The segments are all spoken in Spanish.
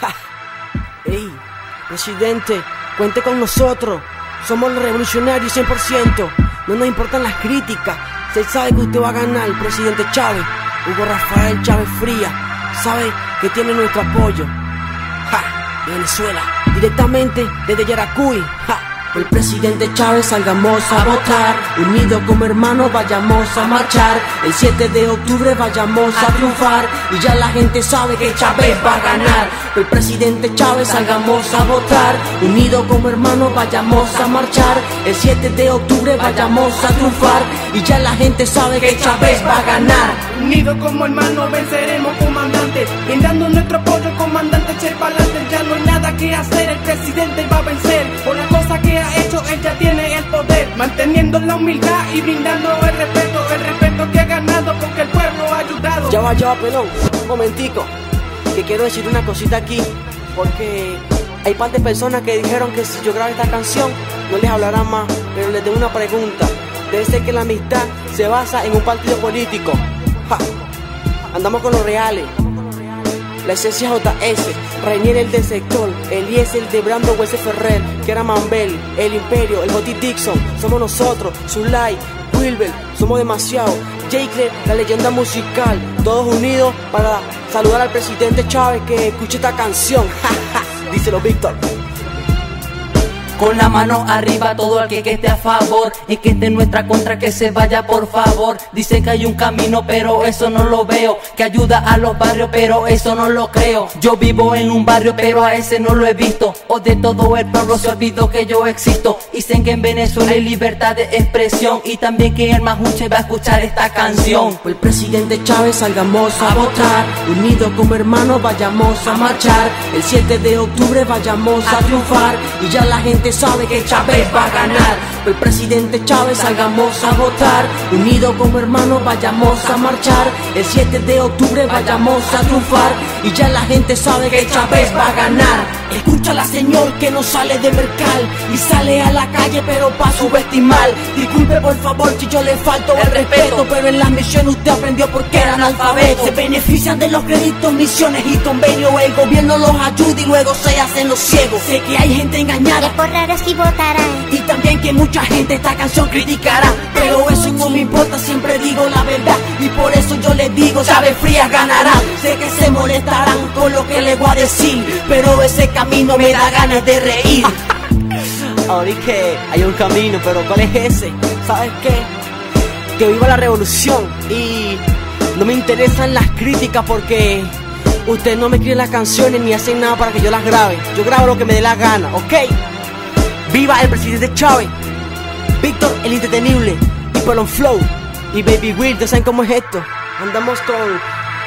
Ey, presidente, cuente con nosotros. Somos los revolucionarios 100%. No nos importan las críticas. Se sabe que usted va a ganar, el presidente Chávez. Hugo Rafael Chávez Fría. Sabe que tiene nuestro apoyo. Ja, Venezuela. Directamente desde Yaracuy. Ja. El presidente Chávez salgamos a votar, unidos como hermanos vayamos a marchar, el 7 de octubre vayamos a triunfar. Y ya la gente sabe que Chávez va a ganar. El presidente Chávez salgamos a votar, unidos como hermanos vayamos a marchar, el 7 de octubre vayamos a triunfar. Y ya la gente sabe que Chávez va a ganar. Unidos como hermanos venceremos comandante, brindando nuestro apoyo comandante pa'lante, ya no hay nada que hacer, el presidente va a vencer la humildad y brindando el respeto, el respeto que ha ganado porque el pueblo ha ayudado. Ya va, ya va, pelón. Un momentico. Que quiero decir una cosita aquí. Porque hay par de personas que dijeron que si yo grabo esta canción no les hablará más. Pero les tengo una pregunta. Debe ser que la amistad se basa en un partido político. Andamos con los reales. La esencia JS, Rainier el del sector, Eliezer el de Brando Wese Ferrer, que era Mambel, el Imperio, el J. Dixon, somos nosotros, Zulay, Wilber, somos demasiado, Jake, la leyenda musical, todos unidos para saludar al presidente Chávez que escuche esta canción, díselo Víctor. Con la mano arriba todo el que, que esté a favor y que esté en nuestra contra que se vaya por favor. Dice que hay un camino pero eso no lo veo. Que ayuda a los barrios pero eso no lo creo. Yo vivo en un barrio pero a ese no lo he visto. O de todo el pueblo se olvidó que yo existo. Dicen que en Venezuela hay libertad de expresión y también que el majuche va a escuchar esta canción. El presidente Chávez salgamos a votar, unidos como hermanos vayamos a marchar, el 7 de octubre vayamos a triunfar y ya la gente sabe que Chávez va a ganar. El presidente Chávez salgamos a votar, unidos como hermanos vayamos a marchar, el 7 de octubre vayamos a triunfar y ya la gente sabe que Chávez va a ganar. Escúchala señor que no sale de mercal y sale a la calle pero pa' subestimar. Disculpe por favor si yo le falto el respeto, pero en la misión usted aprendió porque era analfabeto. Se benefician de los créditos, misiones y convenios. El gobierno los ayuda y luego se hacen los ciegos. Sé que hay gente engañada por y votarán. y también que mucha gente esta canción criticará. Pero eso no me importa, siempre digo la verdad. Y por eso yo les digo, Chávez Frías ganará. Sé que se molestarán con lo que les voy a decir, pero ese camino me da ganas de reír. Ahora que hay un camino, pero ¿cuál es ese? ¿Sabes qué? Que viva la revolución y no me interesan las críticas porque ustedes no me escriben las canciones ni hacen nada para que yo las grabe. Yo grabo lo que me dé la gana, ¿ok? ¡Viva el presidente Chávez! Víctor el Indetenible y Pelon Flow y Baby ¿ya saben cómo es esto? Andamos con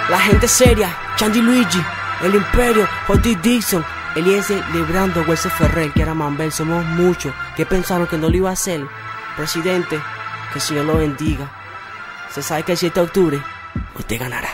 la gente seria, Chandy Luigi, el Imperio, J.D. Dixon, Eliezer Librando, Wesley Ferrer, que era Mambel, somos muchos que pensaron que no lo iba a hacer. Presidente, que el Señor lo bendiga. Se sabe que el 7 de octubre usted ganará.